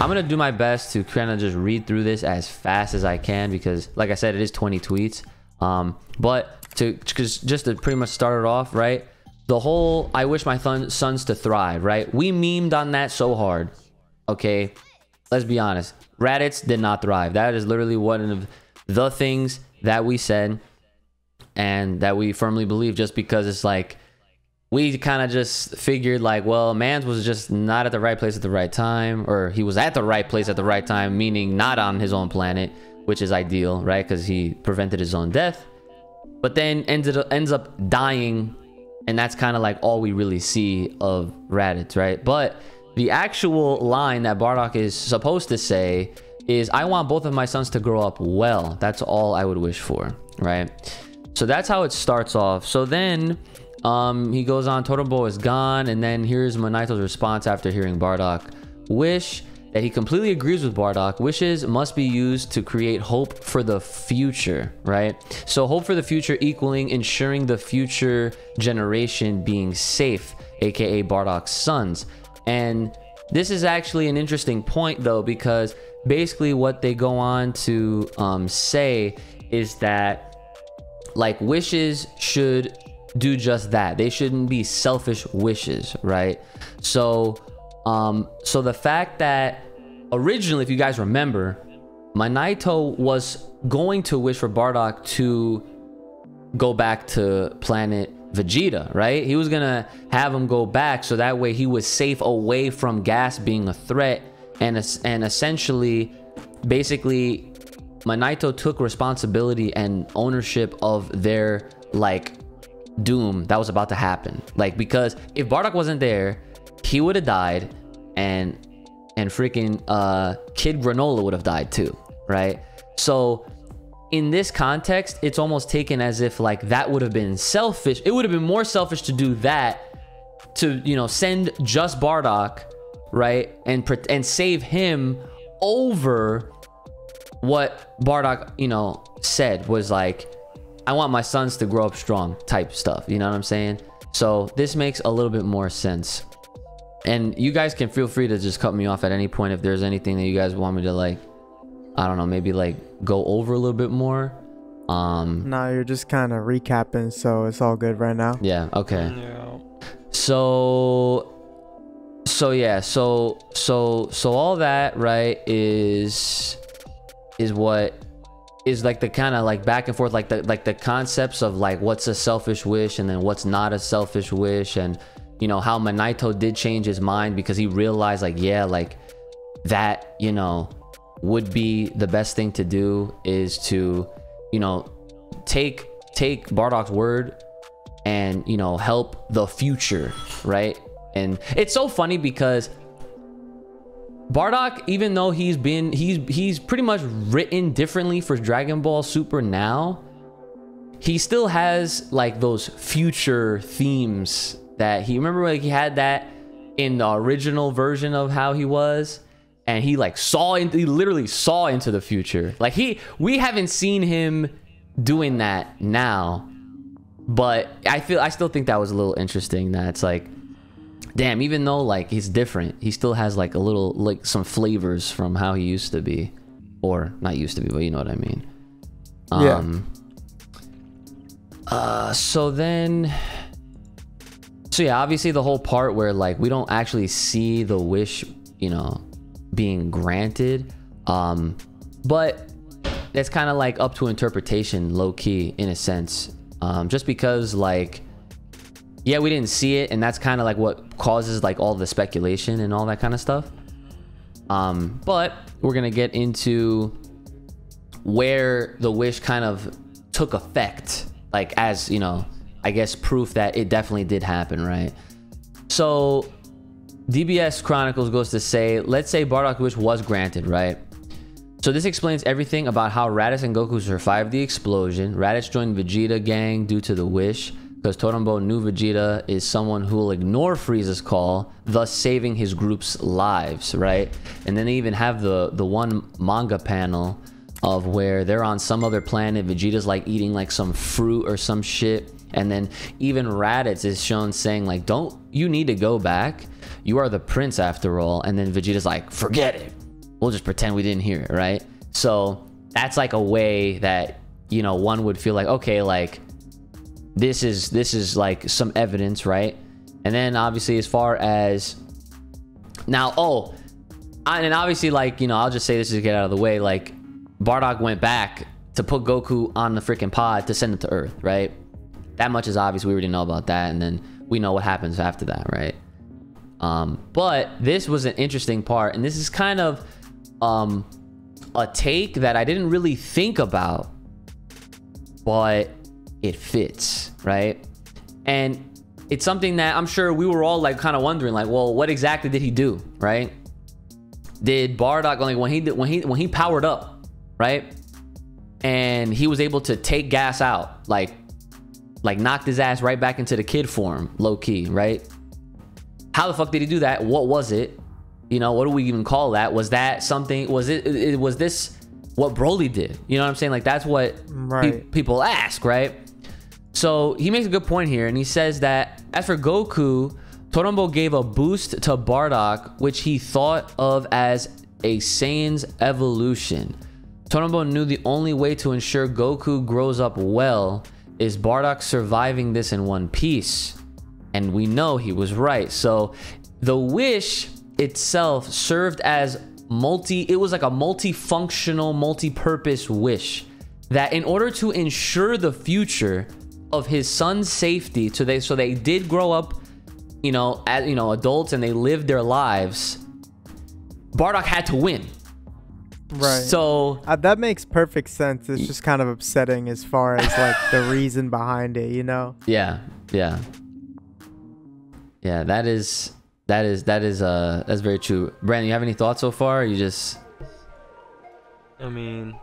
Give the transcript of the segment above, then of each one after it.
I'm gonna do my best to kind of just read through this as fast as I can because, like I said, it is 20 tweets. Um, but to just to pretty much start it off, right? The whole I wish my sons to thrive, right? We memed on that so hard. Okay, let's be honest. Raditz did not thrive. That is literally one of the things that we said and that we firmly believe just because it's like we kind of just figured like well mans was just not at the right place at the right time or he was at the right place at the right time meaning not on his own planet which is ideal right? Because he prevented his own death but then ended ends up dying and that's kind of like all we really see of Raditz right? But the actual line that Bardock is supposed to say is I want both of my sons to grow up well. That's all I would wish for right? So that's how it starts off. So then um, he goes on, Totoro is gone, and then here's Monaito's response after hearing Bardock. Wish that he completely agrees with Bardock. Wishes must be used to create hope for the future, right? So hope for the future equaling ensuring the future generation being safe, aka Bardock's sons. And this is actually an interesting point though, because basically what they go on to um, say is that like wishes should do just that. They shouldn't be selfish wishes, right? So, um, so the fact that originally, if you guys remember, Minato was going to wish for Bardock to go back to planet Vegeta, right? He was gonna have him go back so that way he was safe away from gas being a threat, and and essentially, basically, Minato took responsibility and ownership of their like doom that was about to happen. Like because if Bardock wasn't there, he would have died, and and freaking uh, Kid Granolah would have died too, right? So in this context, it's almost taken as if like that would have been selfish. It would have been more selfish to do that to you know send just Bardock, right, and and save him over what Bardock you know said was like I want my sons to grow up strong type stuff. You know what I'm saying? So this makes a little bit more sense. And you guys can feel free to just cut me off at any point if there's anything that you guys want me to like, I don't know, maybe like go over a little bit more. Um No, you're just kind of recapping, so it's all good right now. Yeah, okay. Yeah. So so yeah, so so so all that, right, is is what is like the kind of like back and forth like the like the concepts of like what's a selfish wish and then what's not a selfish wish and you know how Minato did change his mind because he realized like yeah like that you know would be the best thing to do is to you know take take Bardock's word and you know help the future right? And it's so funny because Bardock, even though he's been he's he's pretty much written differently for Dragon Ball Super now, he still has like those future themes that he remember like he had that in the original version of how he was and he like saw into he literally saw into the future. Like he we haven't seen him doing that now. But I feel I still think that was a little interesting that it's like damn even though like he's different he still has like a little like some flavors from how he used to be. Or not used to be but you know what i mean. Yeah. um uh so then so yeah obviously the whole part where like we don't actually see the wish you know being granted. Um but it's kind of like up to interpretation low key in a sense. Um just because like yeah we didn't see it and that's kind of like what causes like all the speculation and all that kind of stuff. Um but we're gonna get into where the wish kind of took effect like as you know i guess proof that it definitely did happen right? So dbs chronicles goes to say let's say bardock wish was granted right? So this explains everything about how Raditz and Goku survived the explosion. Raditz joined Vegeta gang due to the wish, because Torombo knew Vegeta is someone who will ignore Frieza's call, thus saving his group's lives, right? And then they even have the the one manga panel of where they're on some other planet. Vegeta's like eating like some fruit or some shit. And then even Raditz is shown saying like, don't you need to go back? You are the prince after all. And then Vegeta's like, forget it. we'll just pretend we didn't hear it, right? So that's like a way that you know one would feel like okay, like this is this is like some evidence, right? And then obviously as far as now, oh, and obviously like you know I'll just say this to get out of the way, like Bardock went back to put Goku on the freaking pod to send it to Earth, right? That much is obvious. We already know about that, and then we know what happens after that, right? Um, but this was an interesting part, and this is kind of um, a take that I didn't really think about, but it fits, right? And it's something that I'm sure we were all like kind of wondering, like, well, what exactly did he do, right? Did Bardock like when he did, when he when he powered up, right? And he was able to take gas out, like like knocked his ass right back into the kid form, low key, right? How the fuck did he do that? What was it? You know, what do we even call that? Was that something? Was it? it was this what Broly did? You know what I'm saying? Like that's what mm, Right. pe- people ask, right? So he makes a good point here, and he says that as for Goku, Torombo gave a boost to Bardock, which he thought of as a Saiyan's evolution. Torombo knew the only way to ensure Goku grows up well is Bardock surviving this in one piece. And we know he was right. So the wish itself served as multi, it was like a multifunctional, multi purpose wish that in order to ensure the future of his son's safety, so they so they did grow up, you know, as you know, adults and they lived their lives. Bardock had to win. Right. So Uh, that makes perfect sense. It's just kind of upsetting as far as like the reason behind it, you know? yeah, yeah, yeah. That is that is that is uh that's very true. Brandon, you have any thoughts so far? Or you just I mean,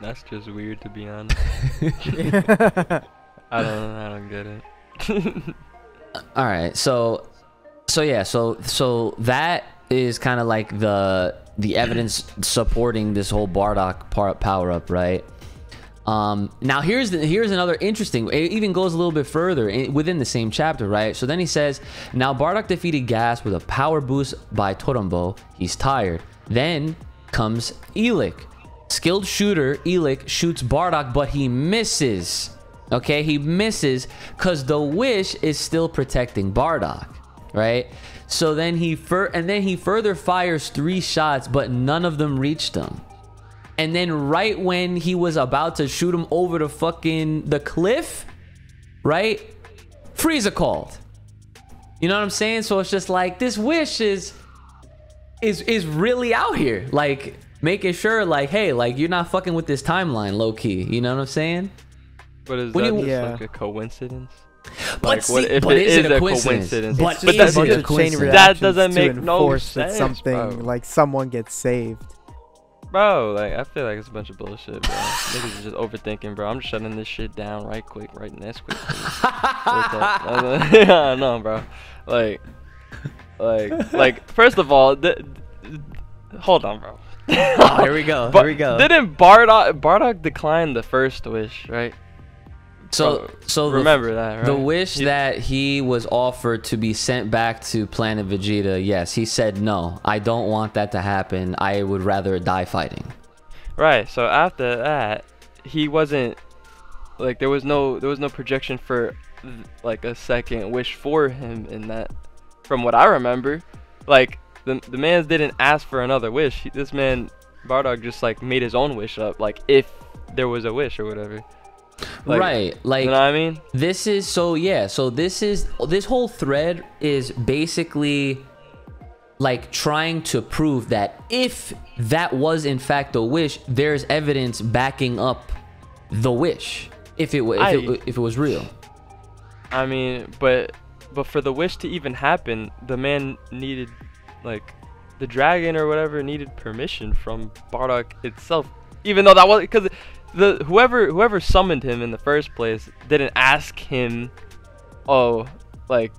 that's just weird to be honest. I don't I don't get it. all right. So so yeah. So so that is kind of like the the evidence supporting this whole Bardock power up, right? Um, now here's the, here's another interesting. It even goes a little bit further in, within the same chapter, right? So then he says, "Now Bardock defeated Gas with a power boost by Torombo. He's tired. Then comes Elec, skilled shooter. Elec shoots Bardock, but he misses. Okay, he misses because the wish is still protecting Bardock, right? So then he fur and then he further fires three shots, but none of them reached him. And then right when he was about to shoot him over the fucking the cliff, right? Frieza called. You know what I'm saying? So it's just like this wish is is is really out here. Like making sure like, hey, like you're not fucking with this timeline low key. You know what I'm saying? But is When that you- just Yeah. like a coincidence? But Like, what see- if but it is it is a a coincidence? coincidence? But, It's But that's it a bunch of chain coincidence? reactions doesn't make no enforce that sense, something bro. like someone gets saved. Bro, like I feel like it's a bunch of bullshit, bro. Niggas are just overthinking, bro. I'm just shutting this shit down right quick, right next quick. please. What's up? yeah, I know, bro. Like, like, like. First of all, th- th- hold on, bro. Oh, here we go. Here we go. Didn't Bardock Bardock decline the first wish, right? So so the- remember that, right? The wish He- that he was offered to be sent back to Planet Vegeta, yes, he said no. I don't want that to happen. I would rather die fighting. Right. So after that, he wasn't like there was no there was no projection for like a second wish for him in that. From what I remember, like the the man's didn't ask for another wish. He, this man Bardock just like made his own wish up, like if there was a wish or whatever. Like, right. Like You know what I mean? this is so yeah, so this is this whole thread is basically like trying to prove that if that was in fact a wish, there's evidence backing up the wish. If it was if, I- it, if it was real. I mean, but but for the wish to even happen, the man needed like the dragon or whatever needed permission from Bardock itself. Even though that was because the whoever whoever summoned him in the first place didn't ask him, oh, like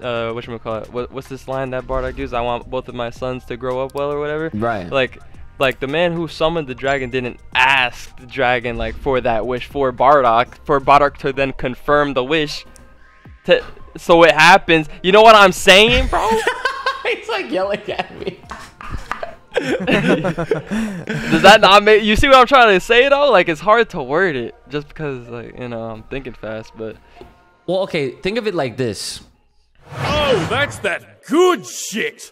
uh, what call it? What, what's this line that Bardock used? I want both of my sons to grow up well or whatever. Right. Like like the man who summoned the dragon didn't ask the dragon like for that wish for Bardock for Bardock to then confirm the wish to so it happens you know what I'm saying bro He's like yelling at me. Does that not make you see what I'm trying to say though? Like it's hard to word it just because like you know I'm thinking fast, but Well, okay, think of it like this. Oh, that's that good shit.